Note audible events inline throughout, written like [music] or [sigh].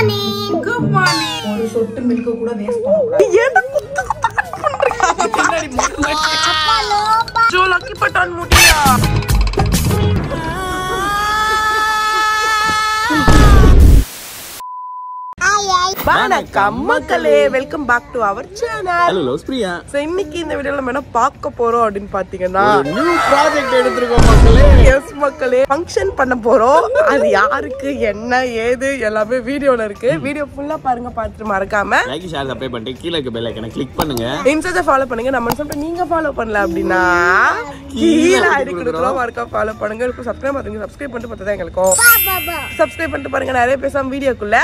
Morning good morning ஒரு சொட்டு milk கூட வேஸ்ட் பண்ணக்கூடாது ஜோ லக்கி பட்டான் முடியா வணக்கம் மக்களே. Welcome back to our channel hello loves Priya so இன்னைக்கு இந்த வீடியோல நம்ம என்ன பார்க்க போறோம் அப்படின்னு பாத்தீங்கன்னா நியூ ப்ராஜெக்ட் எடுத்திருக்கோம் மக்களே. எஸ் மக்களே. ஃபங்க்ஷன் பண்ண போறோம். அது யாருக்கு என்ன ஏது எல்லாமே வீடியோல இருக்கு. வீடியோ ஃபுல்லா பாருங்க பார்த்துட்டு மறக்காம. லைக் ஷேர் சப்ஸ்கிரைப் பண்ணிட்டு கீழே இருக்க பெல் ஐக்கனை கிளிக் பண்ணுங்க. இன்ஸ்டா ஃபாலோ பண்ணுங்க. நம்ம சொல்லிட்டு நீங்க ஃபாலோ பண்ணல அப்படின்னா கீழே ஐடி கொடுக்குறோம். மறக்கா ஃபாலோ பண்ணுங்க. இப்போ சப்ஸ்கிரைப் பண்ணுங்க சப்ஸ்கிரைப் பண்ணிட்டு பார்த்தா எங்களுக்கும். சப்ஸ்கிரைப் பண்ணிட்டு பாருங்க. நிறைய பேசாம வீடியோக்குள்ள.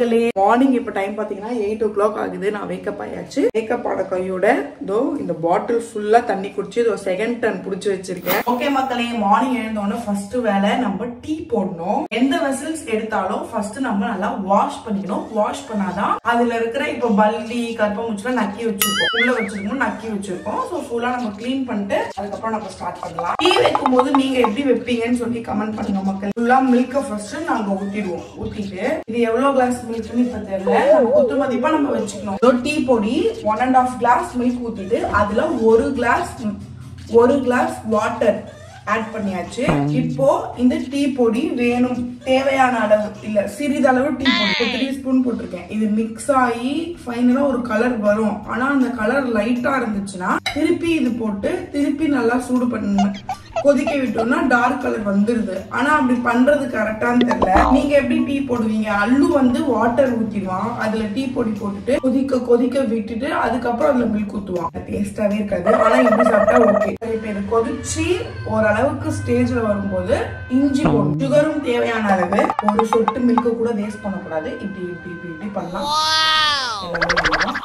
மக்களே மார்னிங் இப்போ டைம் பார்த்தீங்கன்னா எயிட் ஓ கிளாக் ஆகுது. நான் வேக்கப் ஆயாச்சு. வேக்கப் ஆன கையோட இதோ இந்த பாட்டில் ஃபுல்லாக தண்ணி குடிச்சு இதோ செகண்ட் டன் பிடிச்சி வச்சிருக்கேன். ஓகே மக்களே மார்னிங் எழுந்தோடனே ஃபர்ஸ்ட் வேலை நம்ம டீ போடணும். எந்த வெசல்ஸ் எடுத்தாலும் ஃபர்ஸ்ட் நம்ம நல்லா வாஷ் பண்ணிக்கணும். வாஷ் பண்ணாதான் அதுல இருக்கிற இப்போ பல்லி கற்பமுச்சுலாம் நக்கி வச்சிருக்கோம் உள்ள வச்சிருக்கோம் நக்கி வச்சிருக்கோம். ஸோ ஃபுல்லாக நம்ம க்ளீன் பண்ணிட்டு அதுக்கப்புறம் நம்ம ஸ்டார்ட் பண்ணலாம். டீ வைக்கும் போது நீங்க எப்படி வைப்பீங்கன்னு சொல்லி கமெண்ட் பண்ணுங்க மக்கள். ஃபுல்லா மில்க்கை ஃபர்ஸ்ட் நாங்கள் ஊற்றிடுவோம் ஊற்றிட்டு இது எவ்வளோ கிளாஸ் மில்க்னு தெரியல. நம்ம குத்து மதிப்பா நம்ம வச்சுக்கணும். டீ பொடி one and half glass milk ஊத்திட்டு அதுல ஒரு கிளாஸ் ஒரு கிளாஸ் வாட்டர் ஆட் பண்ணியாச்சு. இப்போ இந்த டீ பொடி வேணும். தேவையான அளவு இல்ல சிறிதளவு டீ பொடி. த்ரீ ஸ்பூன் போட்டிருக்கேன். இது மிக்ஸ் ஆகி ஃபைனலா ஒரு கலர் வரும். ஆனா அந்த கலர் லைட்டா இருந்துச்சுன்னா திருப்பி இது போட்டு திருப்பி நல்லா சூடு பண்ண கொதிக்க விட்டோம்னா டார்க் கலர் வந்துருது. ஆனா அப்படி பண்றது கரெக்டான்னு தெரியல. நீங்க எப்படி டீ போடுவீங்க? அல்லு வந்து வாட்டர் ஊத்திடுவான். அதுல டீ பொடி போட்டுட்டு கொதிக்க கொதிக்க விட்டுட்டு அதுக்கப்புறம் அதுல மில்க் ஊத்துவான். டேஸ்டாவே இருக்காது. ஆனா இப்படி சாப்பிட்டா ஓகே இப்ப இது கொதிச்சு ஓரளவுக்கு ஸ்டேஜ்ல வரும்போது இஞ்சி போடும் சுகரும் தேவையான அளவு ஒரு சொட்டு மில்க் கூட வேஸ்ட் பண்ணக்கூடாது. இப்படி இப்படி இப்படி இப்படி பண்ணலாம்.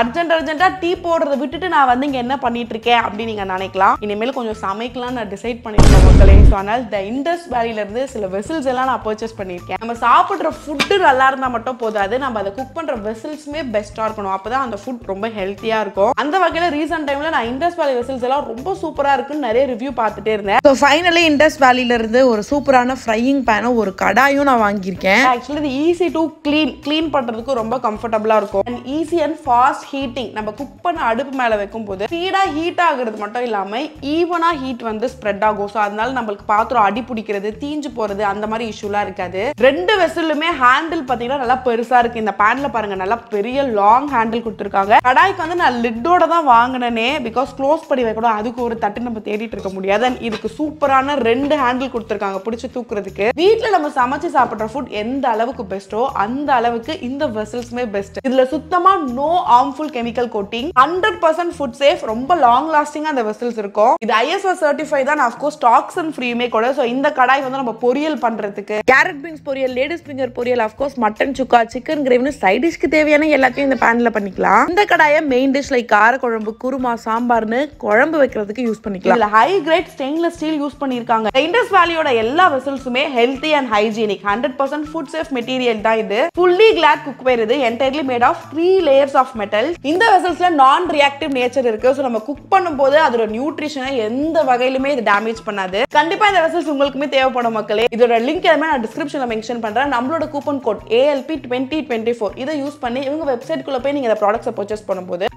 அர்ஜென்ட் அர்ஜென்ட்டா டீ போடுறத விட்டுட்டு நான் வந்து இங்க என்ன பண்ணிட்டு இருக்கேன் அப்படின்னு நீங்க நினைக்கலாம். இனிமேல் கொஞ்சம் சமைக்கலாம் நான் டிசைட் பண்ணிருக்கேன் மக்களே. ஸோ அதனால இந்த இண்டஸ் வேலியில இருந்து சில வெசில்ஸ் எல்லாம் நான் பர்ச்சேஸ் பண்ணியிருக்கேன். நம்ம சாப்பிட்ற ஃபுட்டு நல்லா இருந்தா மட்டும் போதாது. நம்ம அதை குக் பண்ற வெசில்ஸுமே பெஸ்டா இருக்கணும். அப்பதான் அந்த ஃபுட் ரொம்ப ஹெல்த்தியா இருக்கும். அந்த வகையில ரீசெண்ட் டைம்ல நான் இண்டஸ் வேலி வெசில்ஸ் எல்லாம் ரொம்ப சூப்பரா இருக்குன்னு நிறைய ரிவ்யூ பார்த்துட்டே இருந்தேன். ஸோ ஃபைனலி இண்டஸ் வேலியில இருந்து ஒரு சூப்பரான ஃப்ரையிங் பேனும் ஒரு கடாயும் நான் வாங்கியிருக்கேன். ஆக்சுவலி இது ஈஸி டு க்ளீன் க்ளீன் பண்றதுக்கு ரொம்ப கம்ஃபர்டபுளா இருக்கும். And easy and fast heating நம்ம குக் பண்ண அடுப்பு மேல வைக்கும் போது ஸ்பீடா ஹீட் ஆகுறது மட்டும் இல்லாம ஈவனா ஹீட் வந்து ஸ்ப்ரெட் ஆகும். ஸோ அதனால நம்மளுக்கு பாத்திரம் அடி பிடிக்கிறது தீஞ்சு போறது அந்த மாதிரி இஷ்யூலாம் இருக்காது. ரெண்டு வெசலுமே ஹேண்டில் பாத்தீங்கன்னா நல்லா பெருசா இருக்கு. இந்த பேனில் பாருங்க நல்லா பெரிய லாங் ஹேண்டில் கொடுத்துருக்காங்க. கடாய்க்கு வந்து நான் லிட்டோட தான் வாங்கினேனே பிகாஸ் க்ளோஸ் பண்ணி வைக்கணும். அதுக்கு ஒரு தட்டு நம்ம தேடிட்டு இருக்க முடியாது. அண்ட் இதுக்கு சூப்பரான ரெண்டு ஹேண்டில் கொடுத்துருக்காங்க பிடிச்சி தூக்குறதுக்கு. வீட்ல நம்ம சமைச்சு சாப்பிடுற ஃபுட் எந்த அளவுக்கு பெஸ்ட்டோ அந்த அளவுக்கு இந்த வெசல்ஸுமே பெஸ்ட் இதுல சுத்தமா no harmful chemical coating hundred percent food safe ரொம்ப லாங் லாஸ்டிங் அந்த வெசல்ஸ் இருக்கும். இது ஐஎஸ்ஓ சர்டிஃபை தான். அஃப்கோர்ஸ் அண்ட் ஃப்ரீயுமே கூட. ஸோ இந்த கடாய் வந்து நம்ம பொரியல் பண்றதுக்கு. கேரட் பீன்ஸ் பொரியல் லேடிஸ் ஃபிங்கர் பொரியல் of course mutton chukka chicken கிரேவின்னு side டிஷ்க்கு தேவையான எல்லாத்தையும் இந்த பேன்ல பண்ணிக்கலாம். இந்த கடாயை மெயின் டிஷ் லைக் காரக்குழம்பு குருமா சாம்பார்னு குழம்பு வைக்கிறதுக்கு யூஸ் பண்ணிக்கலாம். இதுல high grade stainless steel use பண்ணிருக்காங்க இண்டஸ் வேலியோட எல்லா வெசல்ஸுமே healthy and hygienic hundred percent food safe material தான் இது. ஃபுல்லி கிளாட் குக்வேர் இது. Entirely made of three layers of metal இந்த வெசல்ஸ்ல நான் ரியாக்டிவ் நேச்சர் இருக்கு. ஸோ நம்ம குக் பண்ணும்போது அதோட நியூட்ரிஷனை எந்த வகையிலுமே இது டேமேஜ் பண்ணாது. கண்டிப்பா இந்த வெசல்ஸ் உங்களுக்குமே தேவைப்படும் மக்களே. இதோட லிங்க் எல்லாமே நான் டிஸ்கிரிப்ஷன்ல மென்ஷன் பண்றேன். நம்மளோட coupon code ALP twenty twenty four இதை யூஸ் பண்ணி இவங்க வெப்சைட் குள்ள போய் நீங்க இந்த ப்ராடக்ட்ஸை பர்ச்சேஸ் பண்ணும்போது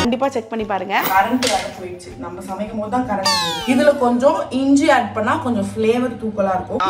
கண்டிப்பா செக் பண்ணி பாருங்க. கரண்ட் வேற போயிடுச்சு. நம்ம சமைக்கும் போது தான் கரண்ட் இதுல கொஞ்சம் இஞ்சி ஆட் பண்ணா கொஞ்சம் ஃப்ளேவர் தூக்கலா இருக்கும்.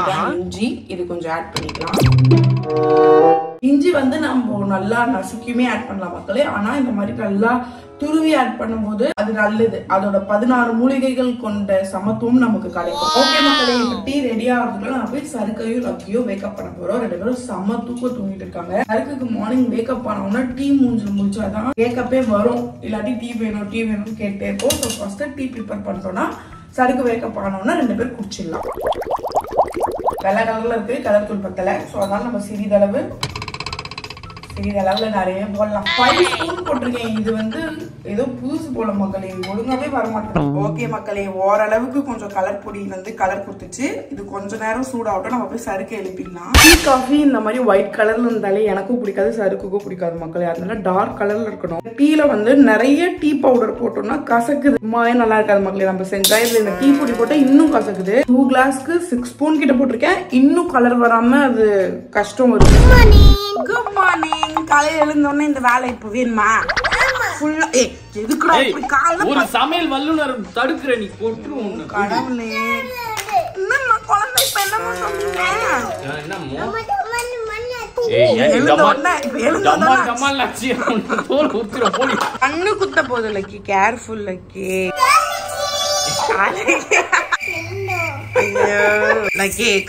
இஞ்சி இது கொஞ்சம் ஆட் பண்ணிக்கலாம். இஞ்சி வந்து நம்ம நல்லா நசுக்கியுமே ஆட் பண்ணலாம் மக்களே. ஆனா இந்த மாதிரி நல்லா துருவி ஆட் பண்ணும்போது அது நல்லது. அதோட பதினாறு மூலிகைகள் கொண்ட சமத்துவம் நமக்கு கிடைக்கும். ஓகே மக்களே இப்ப டீ ரெடி ஆகிறதுக்குள்ள நான் போய் சருக்கையும் லக்கியோ வேக்கப் பண்ண போறோம். ரெண்டு பேரும் சம தூக்கம் தூங்கிட்டு இருக்காங்க. சருக்குக்கு மார்னிங் வேக்கப் ஆனோம்னா டீ மூஞ்சு முடிச்சாதான் வேக்கப்பே வரும். இல்லாட்டி டீ வேணும் டீ வேணும்னு கேட்டே இருப்போம். ஸோ ஃபர்ஸ்ட் டீ ப்ரிப்பேர் பண்ணிட்டோம்னா சருக்கு வேக்கப் ஆனோம்னா ரெண்டு பேரும் குடிச்சிடலாம். வெள்ளை கலர்ல இருக்கு கலர் தூள் பத்தல. ஸோ அதனால நம்ம சிறிதளவு இந்த அளவுல நிறைய போடலாம். ஃபைவ் ஸ்பூன் போட்டிருக்கேன். இது வந்து ஏதோ புதுசு போல மக்களே. ஒழுங்காவே வர மாட்டேன் ஓகே மக்களே ஓரளவுக்கு கொஞ்சம் கலர் பொடி வந்து கலர் கொடுத்துச்சு. இது கொஞ்ச நேரம் சூடாகட்டும். நம்ம போய் சறுக்கு எழுப்பிடலாம். டீ காஃபி இந்த மாதிரி ஒயிட் கலர்ல இருந்தாலே எனக்கும் பிடிக்காது சறுக்குக்கும் பிடிக்காது மக்களே. அதனால டார்க் கலர்ல இருக்கணும். டீல வந்து நிறைய டீ பவுடர் போட்டோம்னா கசக்குது. சும்மாவே நல்லா இருக்காது மக்களே. நம்ம செஞ்சா இதுல இந்த டீ பொடி போட்டா இன்னும் கசக்குது. டூ கிளாஸ்க்கு சிக்ஸ் ஸ்பூன் கிட்ட போட்டிருக்கேன். இன்னும் கலர் வராம அது கஷ்டம் வரும் குட் மார்னிங் காலையில எழுந்தோடனே இந்த வேலை இப்போ வேணுமா? ஃபுல்லா ஏ எதுக்குடா இப்படி காலைல ஒரு சமையல் வல்லுநர் தடுக்கிற நீ கொட்டு ஒண்ணு கடவுளே. என்னம்மா குழந்தை இப்ப என்னம்மா சொன்னீங்க? என்னமோ கண்ணு குத்த போது லக்கி. கேர்ஃபுல் லக்கி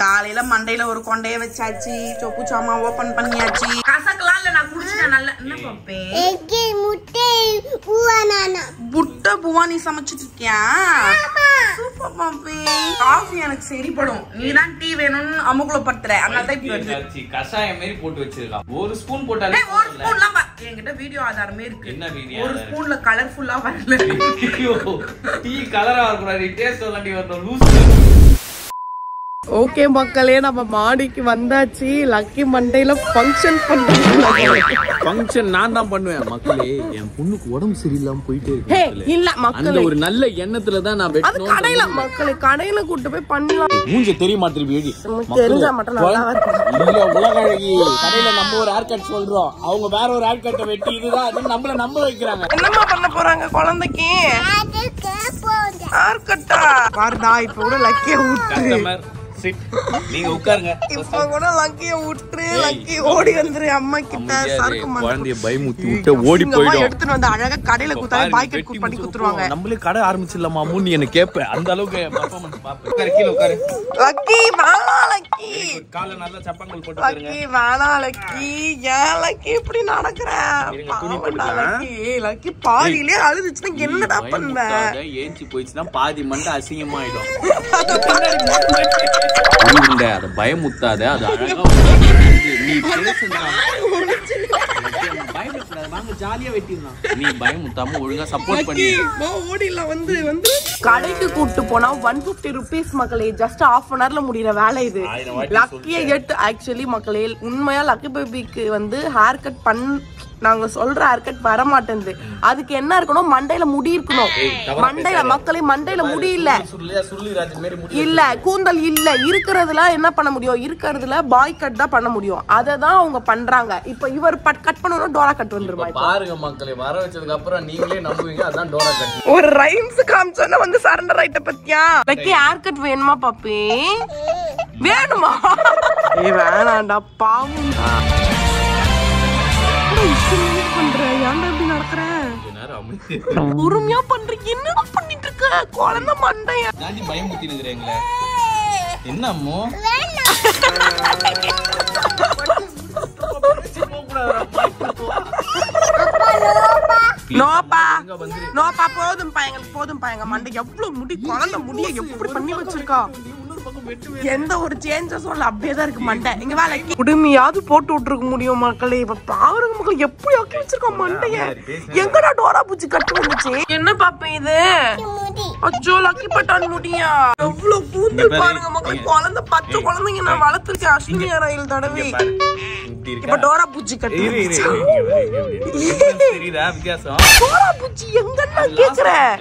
காலையில மண்டையில ஒரு கொண்டைய வச்சாச்சு. சொப்பு சாமா ஓபன் பண்ணியாச்சு. கசக்கலாம் நல்ல என்ன பாப்பே? முட்டை புட்ட பூவா நீ சமைச்சிட்டு இருக்கியா? சூப்பர் பாப்பே. காஃபி எனக்கு சரிப்படும். நீ தான் டீ வேணும்னு அமுக்குல படுத்துற அதனால தான் இப்படி வருது. லட்சி கஷாயம் மாதிரி போட்டு வச்சிருக்கான். ஒரு ஸ்பூன் போட்டாலே ஒரு ஸ்பூன்லாம் பா- என்கிட்ட வீடியோ ஆதாரமே இருக்கு. என்ன ஒரு? ஸ்பூன்ல கலர்ஃபுல்லா வரல. டீ கலரா இருக்கக்கூடாது டேஸ்ட் வரணும் லூஸ் ஓகே மக்களே நம்ம மாடிக்கு வந்தாச்சு. லக்கி மண்டையில ஃபங்க்ஷன் பண்றோம் ஃபங்க்ஷன் நான் தான் பண்ணுவேன். மக்களே என் பொண்ணுக்கு உடம்பு சரியில்லாம போயிட்டே இல்ல மக்களே. ஒரு நல்ல எண்ணத்துல தான் நான் அது வெட்டணும் கடையில மக்களே கடையில கூட்டு போய் பண்ணலாம். மூஞ்ச தெரியுமா திருப்பி எழுதி தெரிஞ்சா மட்டும் நல்லாவா இல்ல உலக அழகி கடையில நம்ம ஒரு ஹேர் கட் சொல்றோம். அவங்க வேற ஒரு ஹேர் கட்டை வெட்டி இதுதான் அது நம்மள நம்ப வைக்கிறாங்க. என்னம்மா பண்ண போறாங்க குழந்தைக்கு? ஹேர் கட்டா பாருடா இப்ப கூட லக்கிய விட்டு சிட் நீங்க உட்காருங்க. இப்ப கூட லக்கிய விட்டுரு லக்கி ஓடி வந்துரு அம்மா கிட்ட சரக்கு மண்டை குழந்தைய பயமுத்தி விட்டு ஓடி போயிடும். எடுத்துட்டு வந்து அழகா கடையில குத்தாலே பாக்கெட் குட் பண்ணி குத்துருவாங்க. நம்மளே கடை ஆரம்பிச்சிடலாமா நீ என்ன கேப்ப. அந்த அளவுக்கு பர்ஃபார்மன்ஸ் பாப்பேன் உட்காரு கீழே உட்காரு. லக்கி வேணாம் லக்கி காலை நல்லா சப்பங்கள் போட்டு பாருங்க லக்கி வேணாம் லக்கி ஏன் லக்கி இப்படி நடக்கிற. லக்கி லக்கி பாதியிலே அழுதுச்சுன்னா என்னடா பண்ணுவ? ஏஞ்சி போயிடுச்சுன்னா பாதி மண்டை அசிங்கமாயிடும். [laughs] உருண்டை, அதை பயமுத்தாத அது அழகா. [laughs] நீ நீ பயமுத்தாம ஒழுங்கா சப்போர்ட் பண்ணி. ஓடிலாம் வந்து வந்து. கடைக்கு கூட்டு போனா ஒன் பிப்டி ருபீஸ் மக்களே ஜஸ்ட் ஹாஃப் அன் ஹவர்ல முடியற வேலை இது. லக்கிய எட்டு ஆக்சுவலி மக்களே உண்மையா லக்கி பேபிக்கு வந்து ஹேர் கட் பண் நாங்க சொல்ற ஹேர் கட் வர மாட்டேங்குது அதுக்கு என்ன இருக்கணும்? மண்டையில முடி இருக்கணும். மண்டையில மக்களே மண்டையில முடி இல்ல. சுள்ளியா சுள்ளி ராஜன் மாதிரி முடி இல்ல கூந்தல் இல்ல. இருக்கிறதுல என்ன பண்ண முடியும்? இருக்கிறதுல பாய் கட் தான் பண்ண முடியும். அதை தான் அவங்க பண்றாங்க. இப்ப இவர் கட் பண்ணணும் டோரா கட் வந்துருமா இப்போ? பாருங்க மக்களே வர வச்சதுக்கு அப்புறம் நீங்களே நம்புவீங்க. அதான் டோரா கட்டி ஒரு ரைம்ஸ் காமிச்சோன்னா வந்து சரண்டர் ஆயிட்ட பத்தியா? லக்கி ஹேர் கட் வேணுமா பாப்பி? வேணுமா? ஏ வேணாண்டா பாவம். என்ன இஷ்டம் பண்ற? ஏன்டா இப்படி நடக்கிற? பொறுமையா பண்றீங்க என்னடா பண்ணிட்டு இருக்க? குழந்தை மண்டைய. தாண்டி பயமுத்தினுங்கிறீங்களே என்ன அம்மோ நோப்பா. நோப்பா போதும்பா எங்களுக்கு போதும்பா. எங்க மண்டை எவ்வளவு முடி குழந்தை முடிய எப்படி பண்ணி வச்சிருக்கா? எந்த ஒரு சேஞ்சஸும் இல்ல அப்படியே தான் இருக்கு மண்டை. இங்க வேலைக்கு குடுமையாவது போட்டு விட்டுருக்க முடியும் மக்களே. இப்ப பாருங்க மக்கள் எப்படி ஆக்கி வச்சிருக்கோம் மண்டைய? எங்கடா டோரா பூச்சி கட்டு வந்துச்சு? என்ன பாப்பேன் இது? அச்சோ லக்கி பட்டான் முடியா எவ்வளவு கூந்தல் பாருங்க மக்கள் குழந்தை பச்சை குழந்தைங்க நான் வளர்த்திருக்கேன். அஸ்வினி ரயில் தடவை. இப்ப டோரா பூச்சி கட்டு [laughs] டோரா பூச்சி எங்கன்னா கேக்குறேன்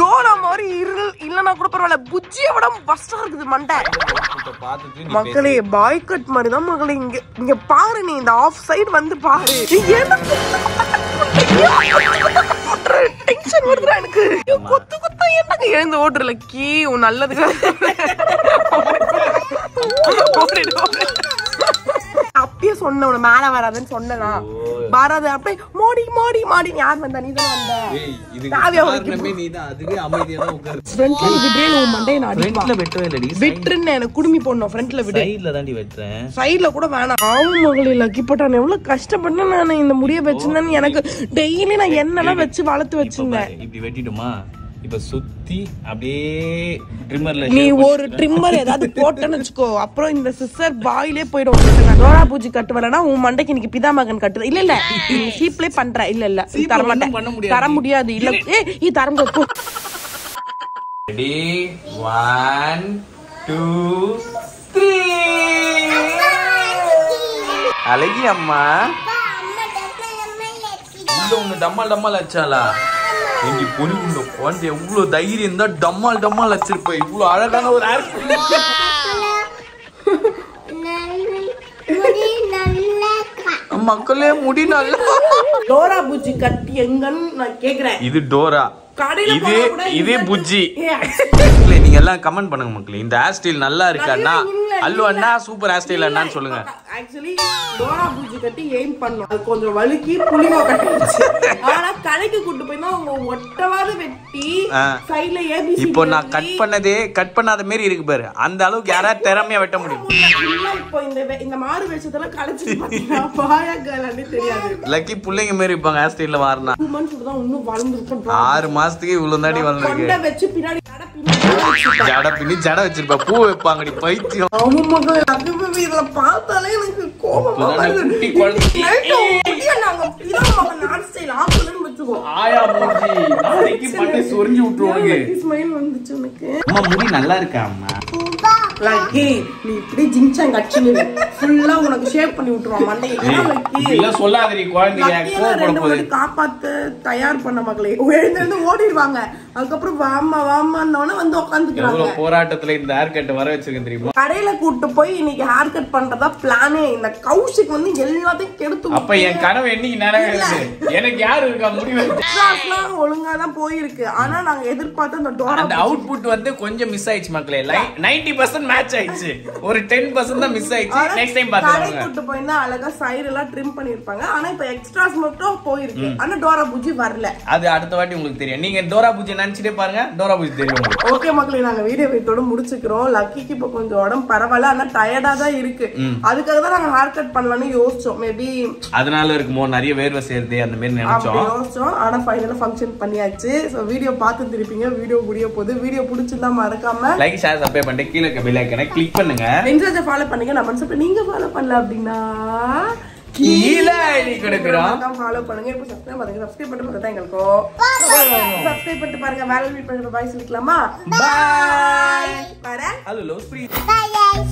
டோரா மாதிரி இரு இல்லனா கூட பரவாயில்ல. புஜ்ஜிய விட ஃபர்ஸ்டா இருக்குது மண்டை. மக்களே பாய் கட் மாதிரி தான் மகளே இங்க இங்க பாரு நீ இந்த ஆஃப் சைடு வந்து பாரு. டென்ஷன் வருதுடா எனக்கு. கொத்து கொத்தா என்னங்க எழுந்து ஓடுறல கீ உன் நல்லதுக்கு. அப்பயே சொன்ன உன மேல வராதுன்னு சொன்னனா? வராது. அப்படியே மோடி மோடி மாடி. யார் வந்தா நீ தான் வந்த? காவியா உனக்கு காரணமே நீதான். அதுவே அமைதியா தான் உட்காரு. ஃப்ரண்ட்ல விடுறே உன் மண்டையை நான் அடிப்பா. Front ல வெட்டவே இல்லடி. விட்டுருன்னு எனக்கு குடுமி போடணும். ஃப்ரண்ட்ல விடு. Side ல தாண்டி வெட்டுறேன். சைடுல கூட வேணாம். ஆமா மகளே லக்கி போட்டான் எவ்வளவு கஷ்டப்பட்டு நான். இந்த முடிய வச்சிருந்தேன்னு எனக்கு டெய்லி நான் என்னெல்லாம் வச்சு வளர்த்து வச்சிருந்தேன். இப்படி வெட்டிட்டுமா? இப்ப சுத்தி அப்படியே ட்ரிம்மர்ல நீ ஒரு ட்ரிம்மர் ஏதாவது போட்டேன்னு வச்சுக்கோ. அப்புறம் இந்த சிஸ்டர் பாயிலே போயிடும். டோரா பூஜி கட்டு வரலனா உன் மண்டைக்கு இன்னைக்கு பிதாமகன் கட்டு இல்ல இல்ல. நீ சீப்லே பண்ற. இல்ல இல்ல. தர மாட்டேன். முடியாது. தர முடியாது. இல்ல ஏ நீ தர ரெடி ஒன் டூ த்ரீ அழகி அம்மா. ஒண்ணு டம்மால் டம்மால் அச்சாலா எங்க பொறி உண்ட குழந்தை எவ்வளவு தைரியம் இருந்தா டம்மால் டம்மால் வச்சிருப்ப இவ்வளவு அழகான ஒரு கா மக்களே முடி நல்லா டோரா பூஜி கட்டி எங்கன்னு நான் கேக்குறேன். இது டோரா. இது இதே புஜ்ஜி. நீங்க எல்லாம் கமெண்ட் பண்ணுங்க மக்களே. இந்த ஹேர் ஸ்டைல் நல்லா இருக்கு அண்ணா. இல்ல, அல்லு அண்ணா சூப்பர் ஹேர் ஸ்டைல் அண்ணான்னு சொல்லுங்க. ஆக்சுவலி டோரா பூஜி கட்டி எய்ம் பண்ணோம். அது கொஞ்சம் வழுக்கி புளிவா கட்டிடுச்சு ஆனா கடைக்கு கூட்டு போய் தான் அவங்க ஒட்டவாத வெட்டி. சைடுல ஏபிசி இப்போ நான் கட் பண்ணதே கட் பண்ணாத மாரி இருக்கு பாரு. அந்த அளவுக்கு யாராவது திறமையா வெட்ட முடியும்? இப்போ இந்த இந்த மாறு வேஷத்தெல்லாம் கலைச்சு பாத்தீங்கன்னா பாயா கேளான்னு தெரியாது. லக்கி பிள்ளைங்க மாரி இருப்பாங்க ஹேர் ஸ்டைல்ல மாறினா டூ மந்த்ஸ் தான் இன்னும் வளர்ந்துருக்கும். ஆறு மாசத்துக்கு இவ்வளவு தாடி கொண்டை வந்திருக்கு. வச்சு பின்னாடி ஜட பின்னி ஜட வச்சிருப்பா. பூ வைப்பாங்கடி பைத்தியம். இதுல பார்த்தாலே எனக்கு கோபமா முடி நல்லா இருக்கா அம்மா? நீ இப்படி ஜிங்சாங் கட்சி ஃபுல்லா உனக்கு ஷேப் பண்ணி விட்டுருவான் மண்டையை லக்கி இதெல்லாம் சொல்லாதடி குழந்தைங்க காப்பாத்து தயார் பண்ண மகளே. எழுந்திருந்து ஓடிடுவாங்க. அதுக்கப்புறம் வாமா வாமான்னவன வந்து உட்காந்துக்கிறாங்க போராட்டத்துல இந்த ஹேர் கட் வர வச்சிருக்கேன் தெரியுமா? கடையில கூட்டு போய் இன்னைக்கு ஹேர் கட் பண்றதா பிளானே இந்த கௌஷிக் வந்து எல்லாத்தையும் கெடுத்து அப்ப என் கனவு என்னைக்கு நிறைவேறுது எனக்கு யாரு இருக்கா? முடிவு கிளாஸ்லாம் ஒழுங்கா தான் போயிருக்கு. ஆனா நாங்க எதிர்பார்த்த அந்த டோரா அவுட்புட் வந்து கொஞ்சம் மிஸ் ஆயிடுச்சு மக்களே. நைன்டி பர்சன்ட் மேட்ச் ஆயிடுச்சு. ஒரு டென் பர்சன்ட் தான் மிஸ் ஆயிடுச்சு. நெக்ஸ்ட் டைம் பாத்துக்கோங்க கூட்டு போயிருந்தா அழகா சைடு எல்லாம் ட்ரிம் பண்ணிருப்பாங்க ஆனா இப்ப எக்ஸ்ட்ராஸ் மட்டும் போயிருக்கு. ஆனா டோரா பூஜி வரல. அது அடுத்த வாட்டி உங்களுக்கு தெரியும். நீங்க டோரா பூஜை நினைச்சிட்டே பாருங்க. டோரா பூஜை தெரியும் ஓகே மக்களே நாங்க வீடியோ இதோட முடிச்சுக்கிறோம். லக்கிக்கு இப்ப கொஞ்சம் உடம்பு பரவாயில்ல. ஆனா டயர்டா தான் இருக்கு. அதுக்காக தான் நாங்க ஹேர் கட் பண்ணலாம்னு யோசிச்சோம். மேபி அதனால இருக்குமோ நிறைய வேர்வை சேருது அந்த மாதிரி நினைச்சோம். யோசிச்சோம். ஆனா ஃபைனலா ஃபங்க்ஷன் பண்ணியாச்சு. சோ வீடியோ பார்த்து திருப்பீங்க. வீடியோ முடிய போகுது. வீடியோ பிடிச்சிருந்தா மறக்காம லைக் ஷேர் சப்ஸ்கிரைப் பண்ணிட்டு கீழே ஐக்கனை கிளிக் பண்ணுங்க. இன்ஸ்டாஜை ஃபாலோ பண்ணுங்க. நம்ம சொல்லிட்டு நீங்க ஃபாலோ பண்ணல அப்படின்னா கீழே ஐடி கொடுக்குறோம் ஃபாலோ பண்ணுங்க. இப்போ சப்ஸ்கிரைப் பண்ணுங்க. சப்ஸ்கிரைப் பண்ணிட்டு பார்த்தா எங்களுக்கும் சப்ஸ்கிரைப் பண்ணிட்டு பாருங்க. வேலை மீட் பண்ணுற பாய் சொல்லிக்கலாமா? பாய் வரேன். Hello love guys.